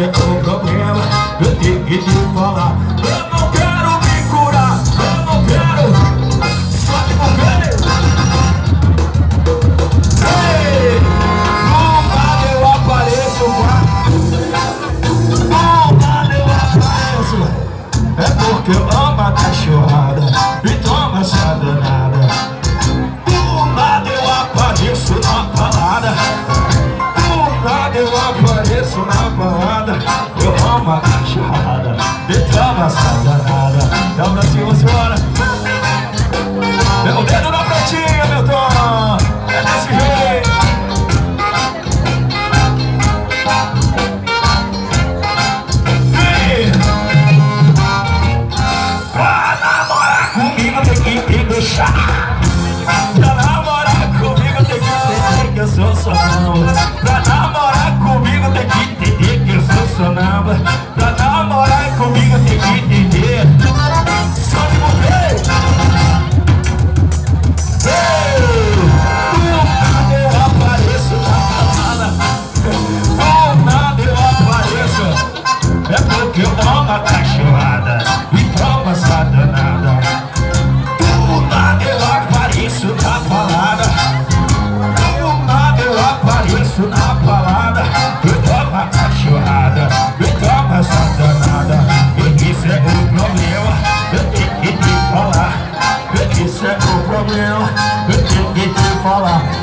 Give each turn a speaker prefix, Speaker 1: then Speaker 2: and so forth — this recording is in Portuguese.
Speaker 1: É problema Eu tenho que te falar. Eu não quero me curar Eu não quero. Só de morrer. Ei, nada eu apareço nada eu apareço. É porque eu amo a cachorrada E toma essa danada Eu amo a cachorrada toma essa danada Então pra cima, senhora Meu dedo na pratinha, meu tom É desse jeito! Pra namorar comigo tem que te Pra namorar comigo tem que entender que eu sou sonâmbula Pra namorar comigo tem que entender que eu sou namorar comigo tem problema, eu get que far out.